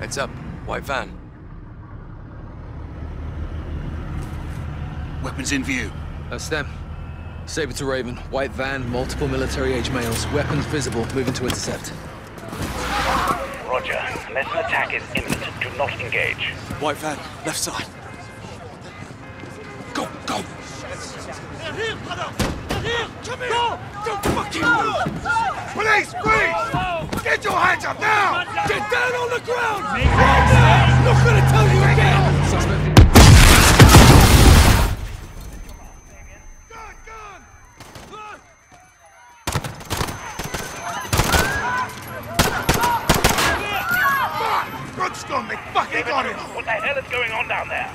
Heads up. White van. Weapons in view. That's them. Saber to Raven. White van, multiple military-age males. Weapons visible. Moving to intercept. Roger. Unless an attack is imminent, do not engage. White van, left side. Go, go! Don't fucking move! Police, freeze! Get your hands up now! Get down on the ground! Right now! Not gonna tell you again! Suspect. Gun, gun! Fuck! Brooks got me! Fucking got him! What the hell is going on down there?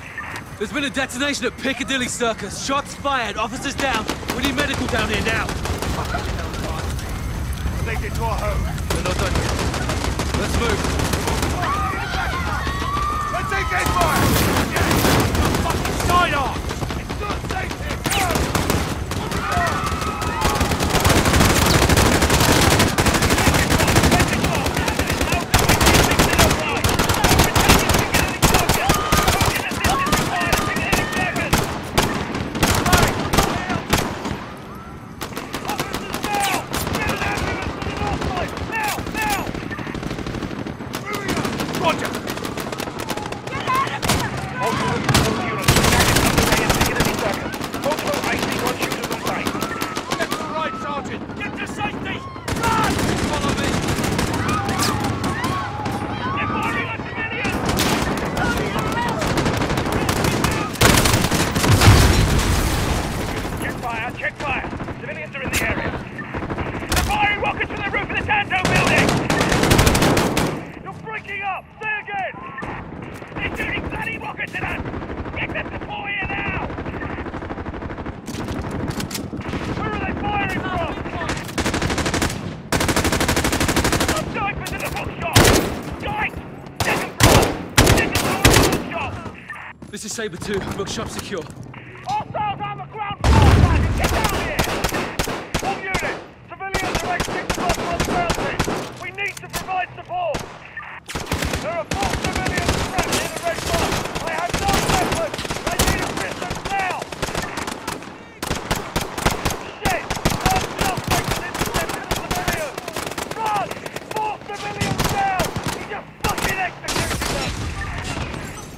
There's been a detonation at Piccadilly Circus. Shots fired. Officers down. We need medical down here now. Take it to our home. We're not done yet. Let's move. Let's take aim fire! Yeah! Fucking side off! It's good safety! Go! Roger! Get to the right, Sergeant! Get to safety! Run! Follow me! Check fire, check fire. Civilians are in the area. They're firing rockets from the roof of the Tanto building! You're breaking up! Say again! They're shooting Get now! Where are they firing from? The! This is Saber 2. Bookshop secure. Hostiles on the ground floor, Sergeant! Get down here! All units! Civilians are exiting the block on Thursday! We need to provide support! There are four civilians trapped in the red box! I have no weapons! I need assistance now! Shit! One suspect is intercepting the civilians! Run! Four civilians down! He just fucking executed them!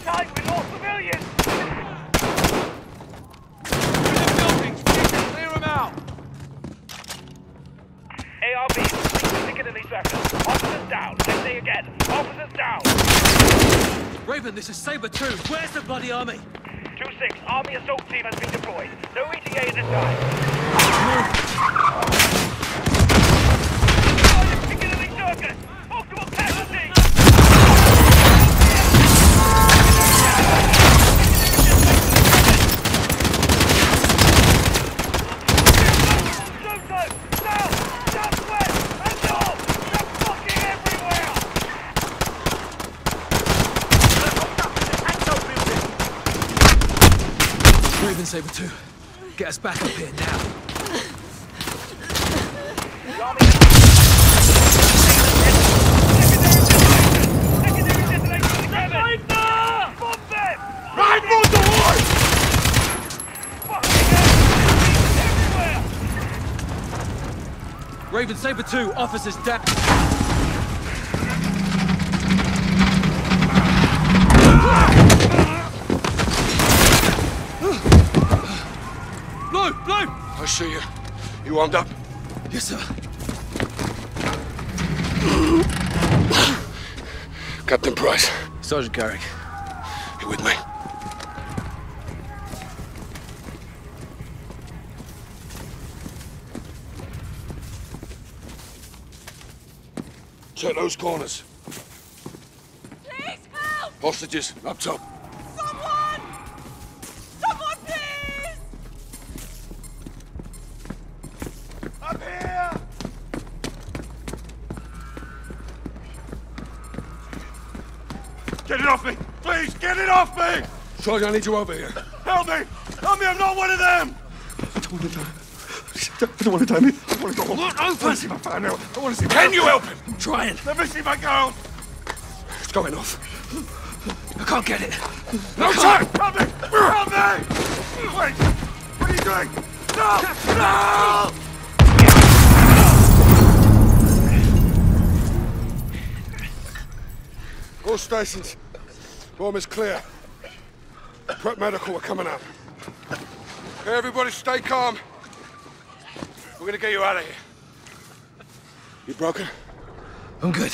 Tight with more civilians! buildings! Clear them out! ARB, Piccadilly Circus. Officers down. Say. Officers down. Raven, this is Saber 2. Where's the bloody army? 2-6, Army Assault Team has been deployed. No ETA at this time. Sergeant, Piccadilly Circus. Multiple casualties. Shoot them! South! Southwest! And north! They're fucking everywhere! Raven, Saber 2. Get us back up here now. Right the! Raven, Saber 2. Officers down. Blue! Blue! I see you. You warmed up? Yes, sir. Captain Price, Sergeant Garrick. you with me? Check those corners. Please help! Hostages, up top. Get it off me! Please, get it off me! Sergeant, I need you over here. Help me! Help me, I'm not one of them! I don't want to die. I don't want to die. I want to go home. Open! I want to see my family. I want to see Can you help him? I'm trying. Let me see my girl! It's going off. I can't get it. No time! Help me! Help me! Wait! What are you doing? No! No! All stations. Bomb is clear. Prep medical are coming up. Okay, everybody stay calm. We're gonna get you out of here. You broken? I'm good.